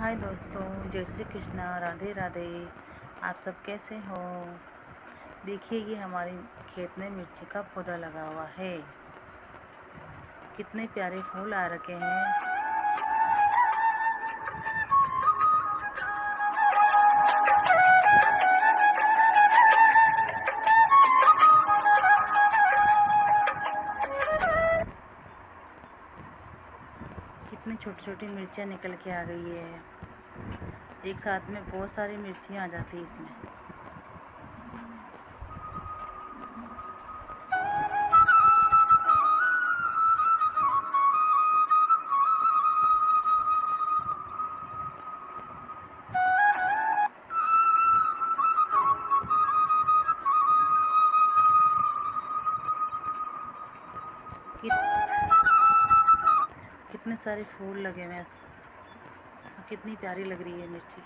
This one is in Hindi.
हाय दोस्तों, जय श्री कृष्णा, राधे राधे। आप सब कैसे हो? देखिए, ये हमारे खेत में मिर्ची का पौधा लगा हुआ है। कितने प्यारे फूल आ रखे हैं। कितनी छोटी छोटी मिर्चियाँ निकल के आ गई है। एक साथ में बहुत सारी मिर्चियाँ आ जाती है इसमें। कितने सारे फूल लगे हुए हैं। कितनी प्यारी लग रही है मिर्ची।